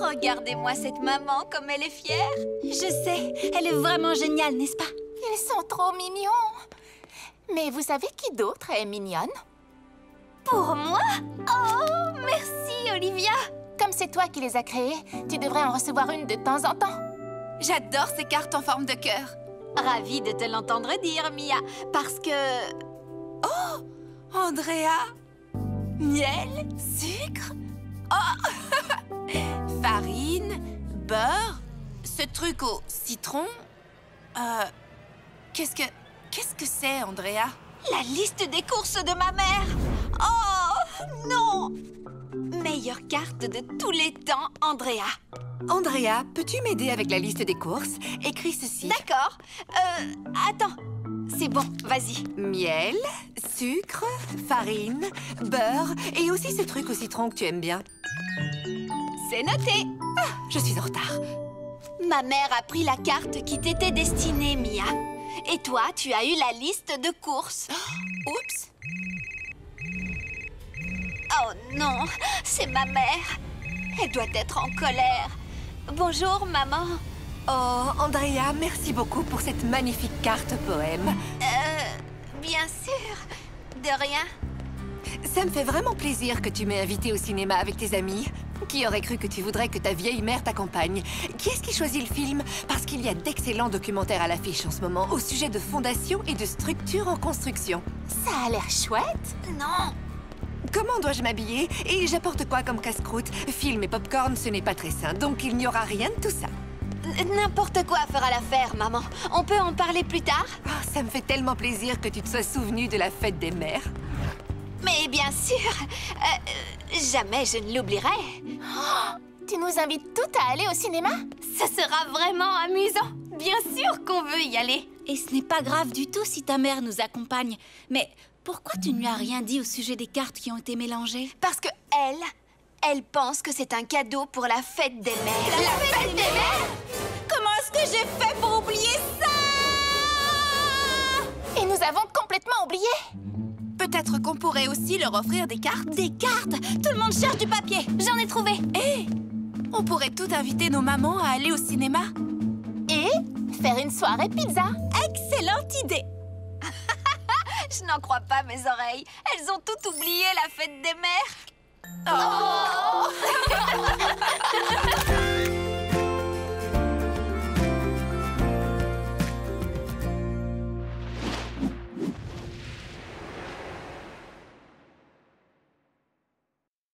Regardez-moi cette maman comme elle est fière. Je sais, elle est vraiment géniale, n'est-ce pas? Ils sont trop mignons. Mais vous savez qui d'autre est mignonne? Pour moi? Oh, merci Olivia Comme c'est toi qui les as créés, tu devrais en recevoir une de temps en temps. J'adore ces cartes en forme de cœur. Ravie de te l'entendre dire, Mia, parce que... Oh Andrea Miel Sucre Oh Farine Beurre Ce truc au citron Euh... Qu'est-ce que... Qu'est-ce que c'est, Andrea? La liste des courses de ma mère Oh, non Meilleure carte de tous les temps, Andrea. Andrea, peux-tu m'aider avec la liste des courses? Écris ceci. D'accord. Euh, attends. C'est bon, vas-y. Miel, sucre, farine, beurre et aussi ce truc au citron que tu aimes bien. C'est noté. Je suis en retard. Ma mère a pris la carte qui t'était destinée, Mia. Et toi, tu as eu la liste de courses. Oups Oh non, c'est ma mère. Elle doit être en colère. Bonjour, maman. Oh, Andrea, merci beaucoup pour cette magnifique carte poème. Euh, bien sûr. De rien. Ça me fait vraiment plaisir que tu m'aies invité au cinéma avec tes amis. Qui aurait cru que tu voudrais que ta vieille mère t'accompagne? Qui est-ce qui choisit le film? Parce qu'il y a d'excellents documentaires à l'affiche en ce moment au sujet de fondations et de structures en construction. Ça a l'air chouette. Non. Comment dois-je m'habiller Et j'apporte quoi comme casse-croûte Film et popcorn, ce n'est pas très sain, donc il n'y aura rien de tout ça. N'importe quoi fera l'affaire, maman. On peut en parler plus tard? Oh, ça me fait tellement plaisir que tu te sois souvenu de la fête des mères. Mais bien sûr. Euh, jamais je ne l'oublierai. Tu nous invites toutes à aller au cinéma? Ça sera vraiment amusant. Bien sûr qu'on veut y aller. Et ce n'est pas grave du tout si ta mère nous accompagne. Mais pourquoi tu ne lui as rien dit au sujet des cartes qui ont été mélangées Parce que elle, elle pense que c'est un cadeau pour la fête des mères. La, fête, des mères Comment est-ce que j'ai fait pour oublier ça Et nous avons complètement oublié. Peut-être qu'on pourrait aussi leur offrir des cartes Des cartes? Tout le monde cherche du papier J'en ai trouvé Hé On pourrait tout inviter nos mamans à aller au cinéma Et faire une soirée pizza. Excellente idée je n'en crois pas mes oreilles. Elles ont tout oublié la fête des mères. Oh.